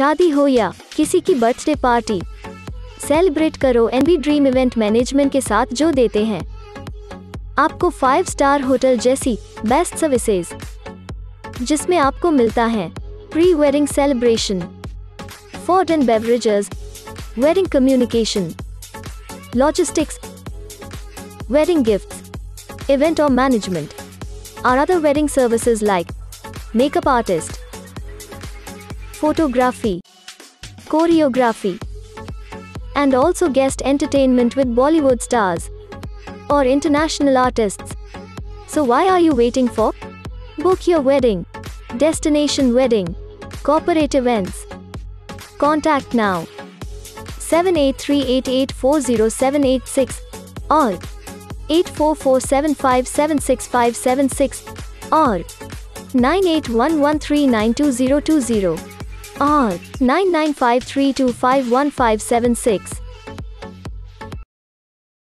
शादी हो या किसी की बर्थडे पार्टी सेलिब्रेट करो एनबी ड्रीम इवेंट मैनेजमेंट के साथ जो देते हैं। आपको फाइव स्टार होटल जैसी बेस्ट सर्विसेज़ जिसमें आपको मिलता है pre wedding celebration food and beverages wedding communication logistics wedding gifts, event or management, or other wedding services like makeup artist, photography, choreography, and also guest entertainment with Bollywood stars or international artists. So why are you waiting for? Book your wedding, destination wedding, corporate events. Contact now. 7838840786 or 8447576576 or 9811392020 or 9953251576.